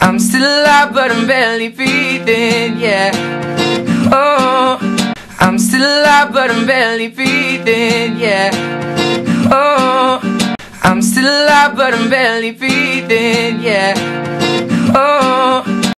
I'm still alive, but I'm barely breathing, yeah. Oh, I'm still alive, but I'm barely breathing, yeah. Oh, I'm still alive, but I'm barely breathing, yeah.